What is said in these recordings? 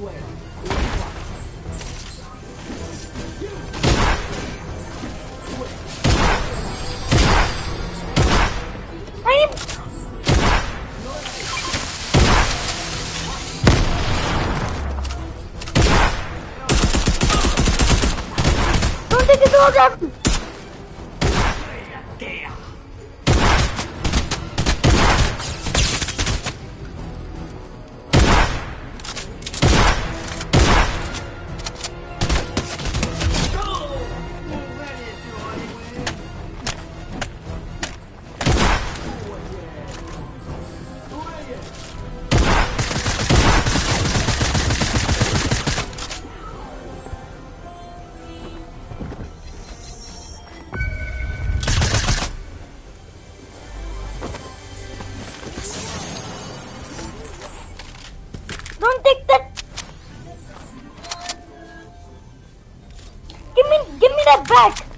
Don't take it all Don't take that. Give me, give me that back.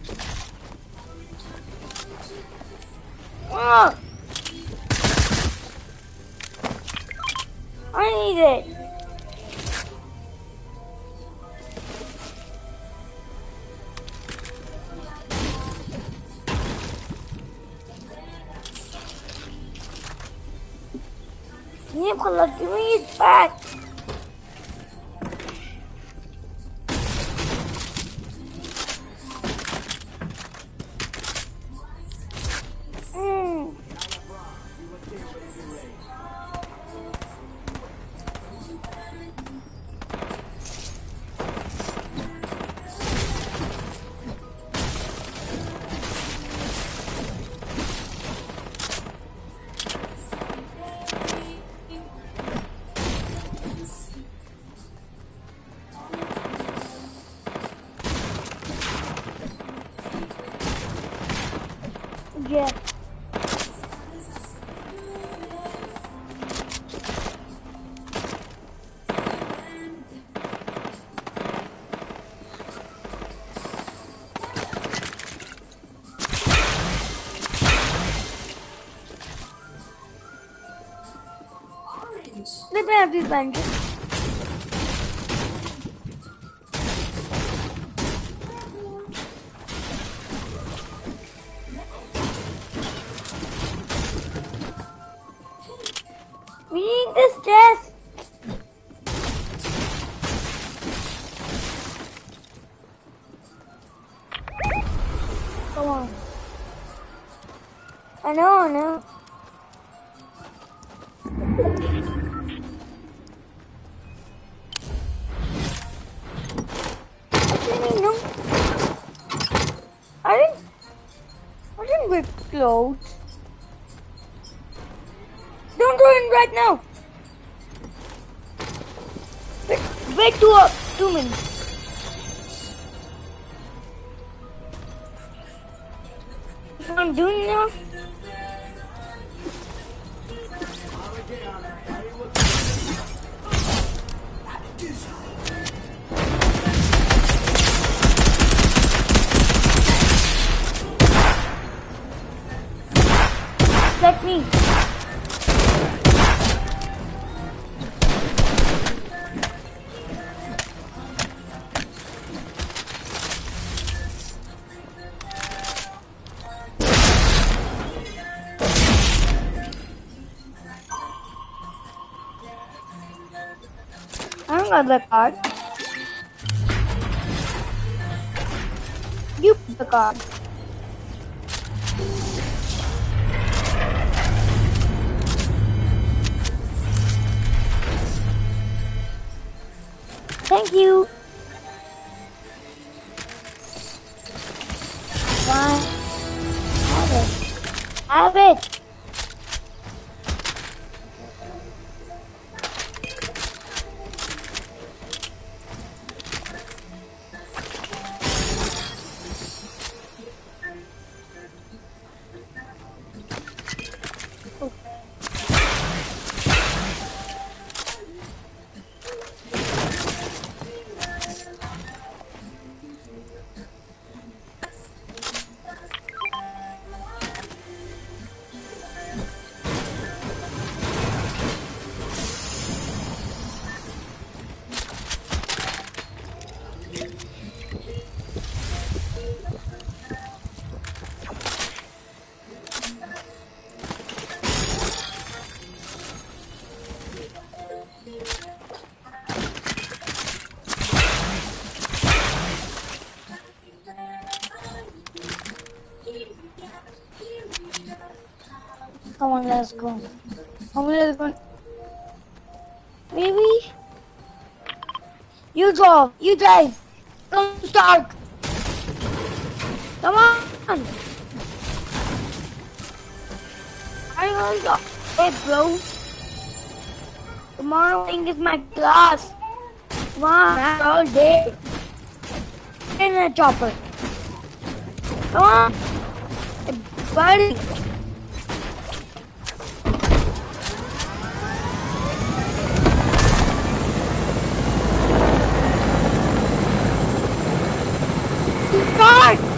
Bandages. We need this chest. Come on. I know, I know. Clothes. Don't go in right now. Wait, wait two, uh, two minutes. I'm doing now. The card. You put the card. Thank you. Fine. Have it. Have it. Let's go. On, let's go. Maybe. You drive. You drive. Come start. Come on. I want to Hey, bro. Tomorrow morning is my class. Come on, all day. In a chopper. Come on. Buddy. Start!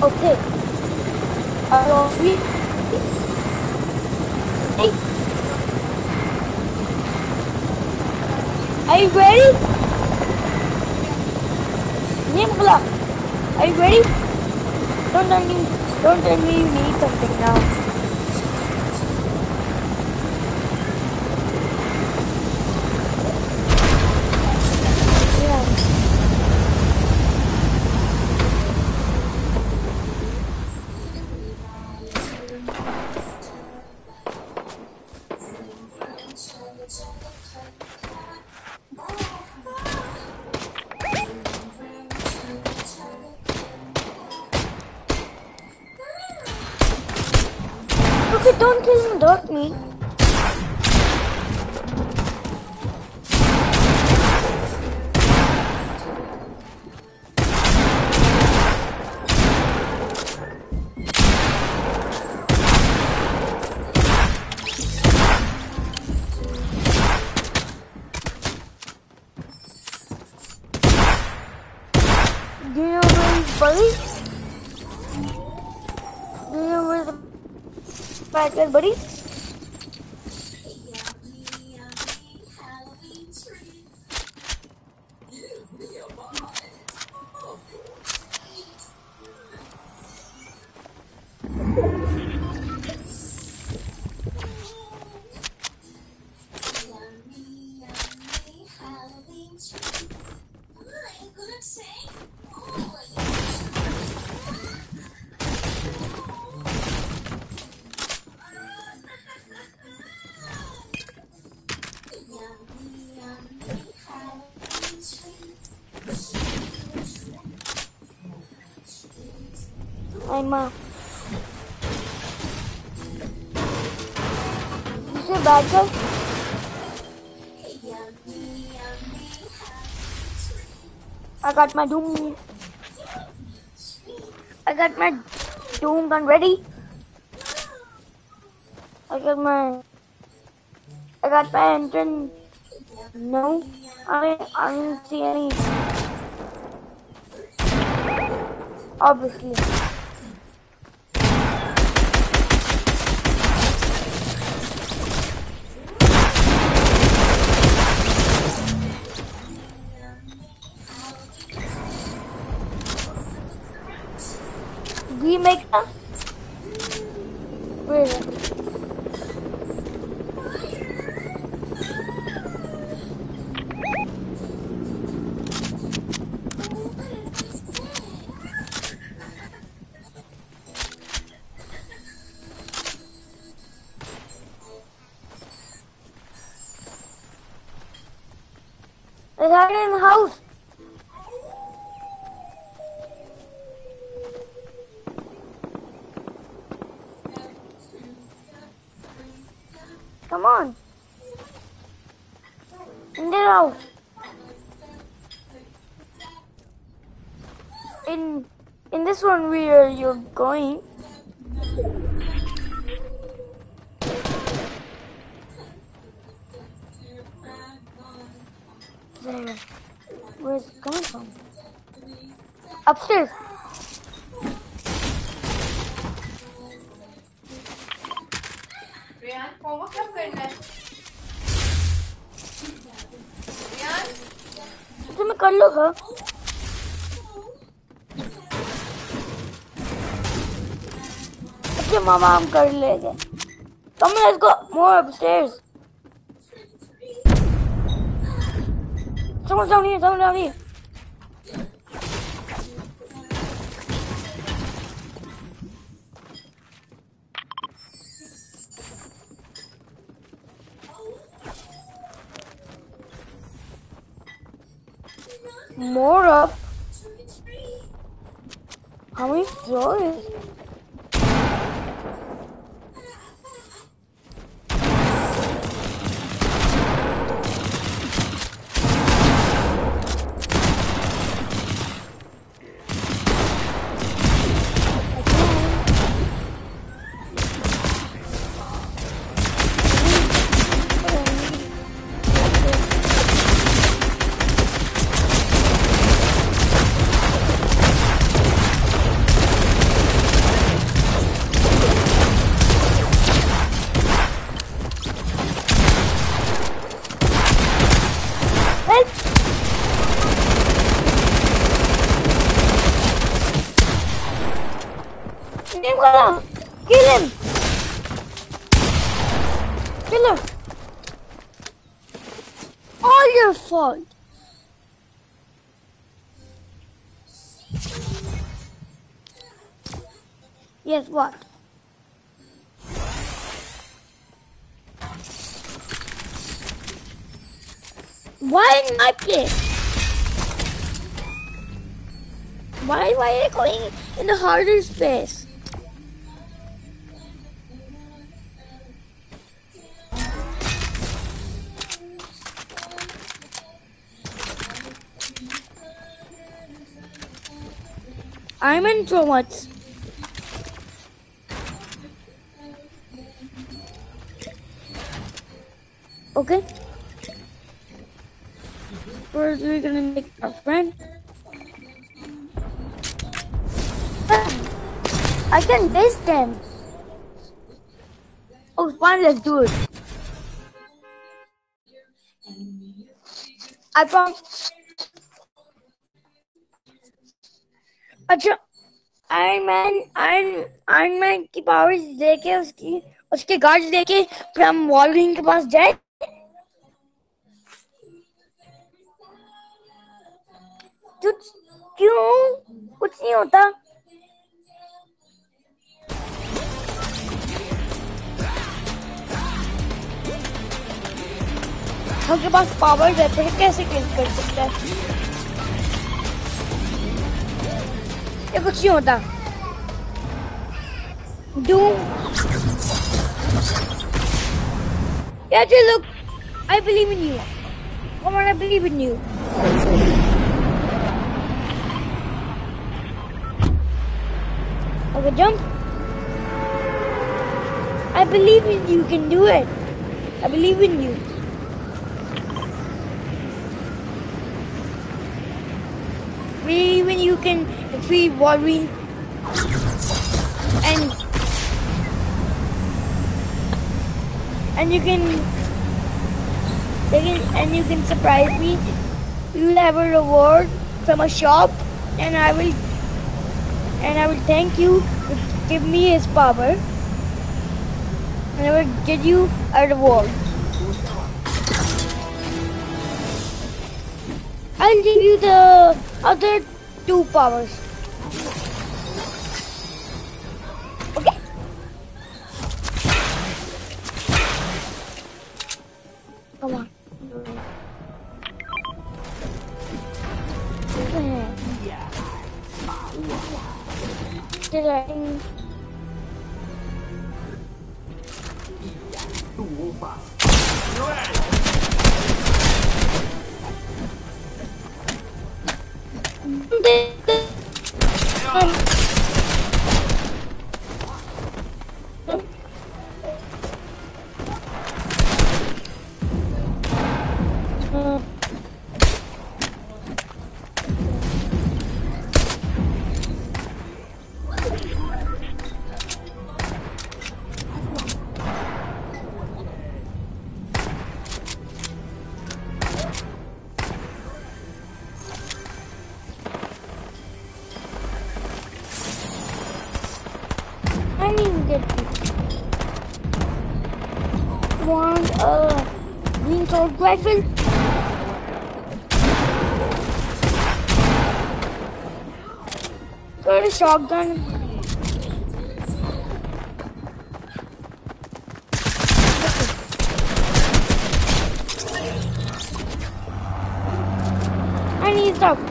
Okay. Are you ready? Nimbla. Are you ready? Don't tell me, don't tell me you need something now. Back there, buddy. I got my doom. I got my doom gun ready. I got my. I got my engine. No, I I didn't see any. Obviously. They had it in the house. Come on. In the house. In In this one where you're going. Upstairs. है कर लोगा अच्छा मामा हम कर लेंगे Come on, let's go more upstairs. Someone's down here, someone down here. More up. How many floors? Help! Name Kala! Kill him! Kill him! All your fault! Yes, what? Why in my place? Why, why are you going in the harder space? I'm in so much. Okay. First, we're gonna make our friend. I can taste them. Oh, fine, let's do it. I promise. अच्छा Iron Man Iron Iron Man की powers लेके उसकी उसके guards लेके फिर हम वॉलरिंग के पास जाए तो क्यों कुछ नहीं होता उनके पास पावर है फिर कैसे किल कर सकता है ये कुछ नहीं होता Doom. Yeah, look. I believe in you. Come on, I believe in you. Jump. I believe in you. Can do it. I believe in you. Maybe when you can defeat Wolverine and and you can, can and you can surprise me. You will have a reward from a shop, and I will and I will thank you give me his power, and I will give you a reward. I'll give you the other two powers. A green sword rifle. Got a shotgun. I need stuff.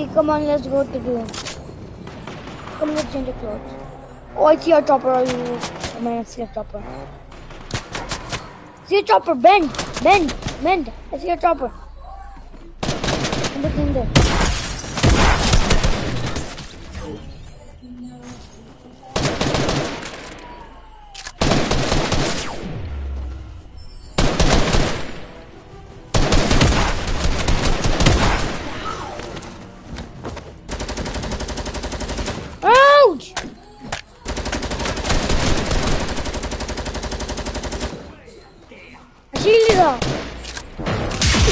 Okay, come on, let's go to the. Come, let's change the clothes. Oh, I see a chopper. I mean, I see a chopper. See a chopper. Bend, bend, bend. I see a chopper. The thing there. Shield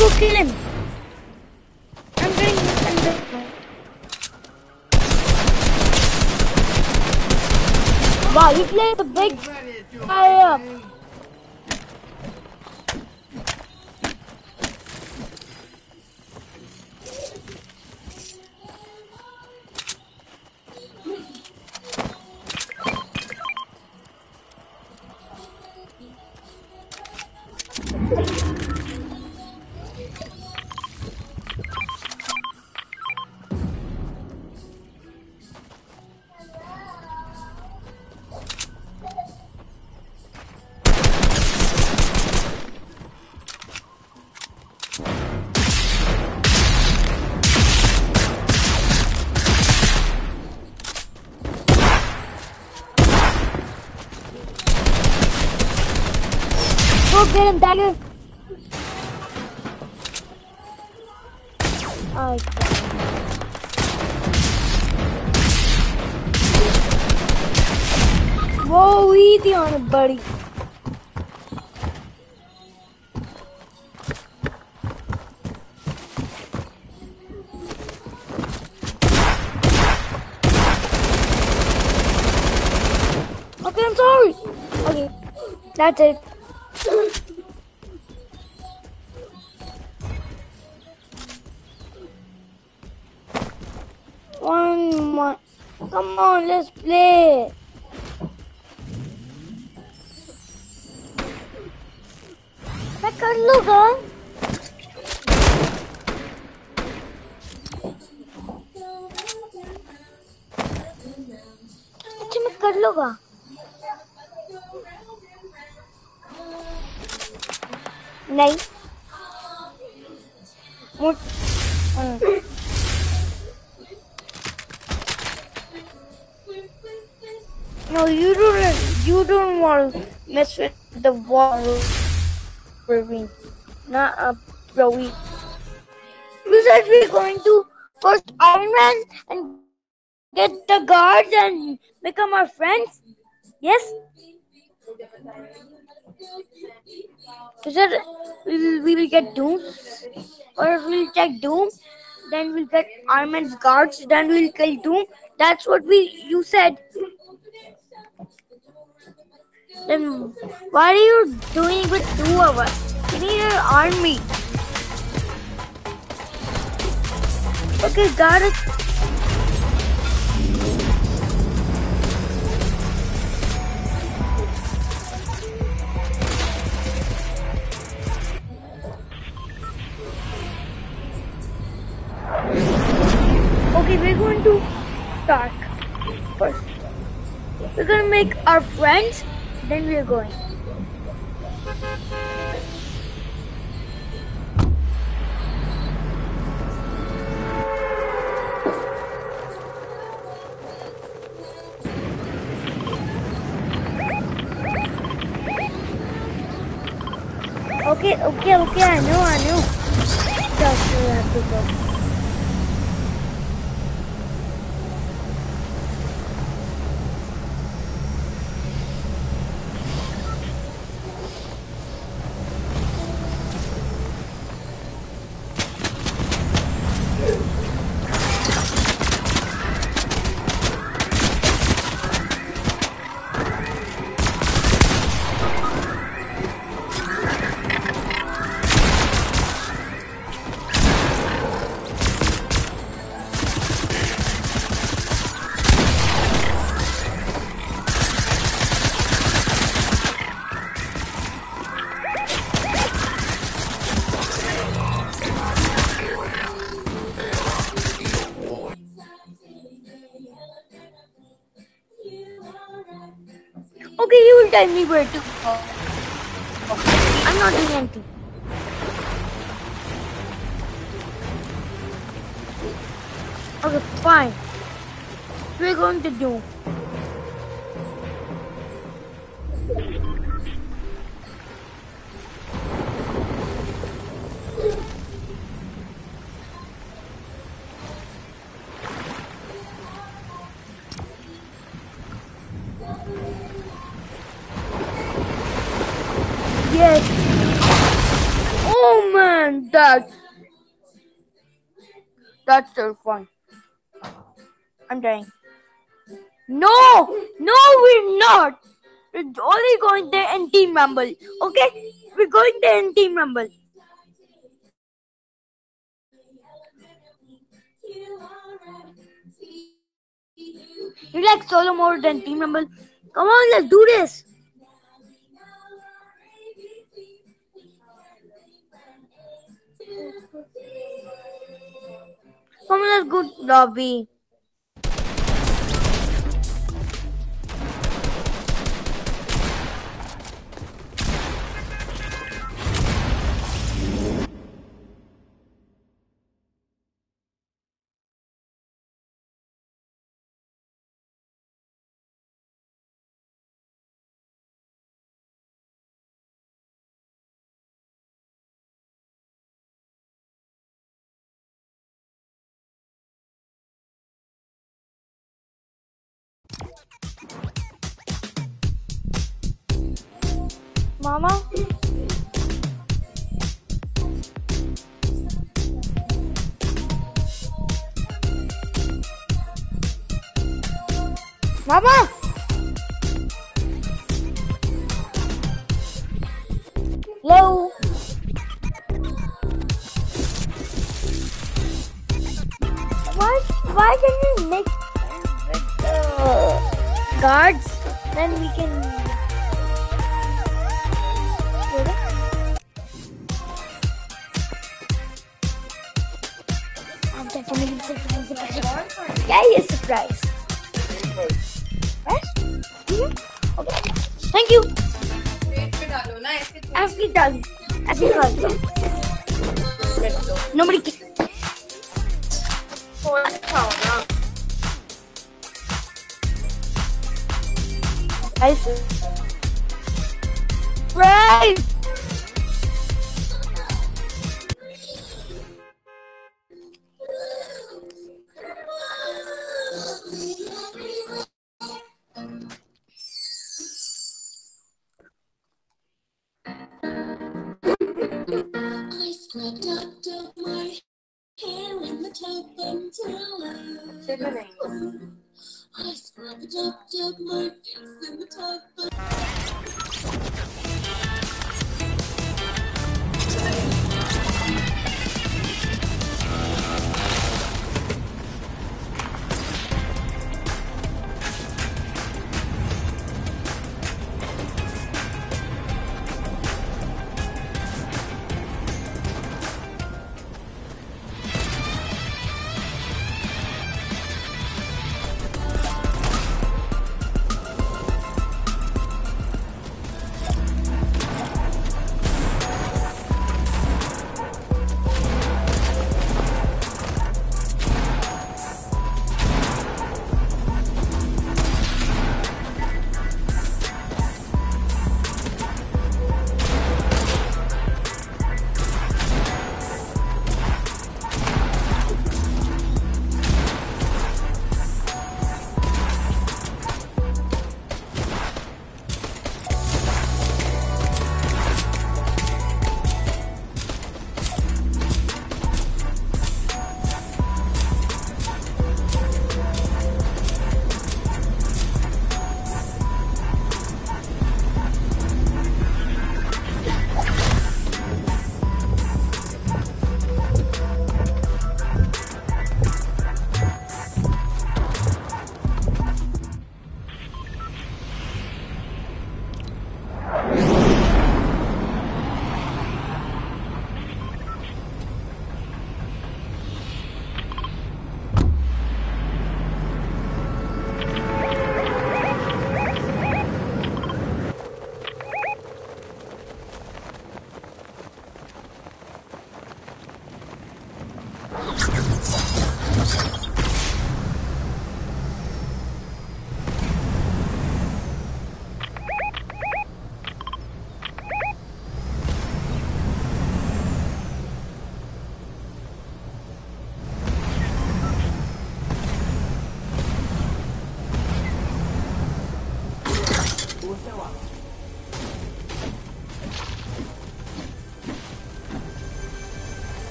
go kill him. I'm. I'm doing Wow, you played the big guy Go get him, dagger. I Whoa, easy on it, buddy. Okay, I'm sorry. Okay, that's it. Come on, let's play. मैं कर लूंगा अच्छा मैं कर लूंगा नहीं मुझ No, you don't. You don't want to mess with the wall, Irving. Not a Broey. Besides, we're going to first Iron Man and get the guards and become our friends? Yes? We will, we will get Doom, or if we'll check Doom, then we'll get Iron Man's guards, then we'll kill Doom. That's what we you said. Then why are you doing with two of us? We need an army. Okay, got it. Okay, we're going to start first. We're gonna make our friends, then we're going. Okay, okay, okay, I know, I know. Just we have to go. Tell me where to go. I'm not doing anything. Okay, fine. We're going to do. Oh man, that's that's so fun. I'm dying. No, no, we're not. We're only going there in Team Rumble. Okay, we're going there in Team Rumble. You like solo more than Team Rumble? Come on, let's do this. Come on, let's lobby. Mama? Mama? Hello? Why, why can we make with the guards? Then we can Así falta. No me Ahí está. Brave!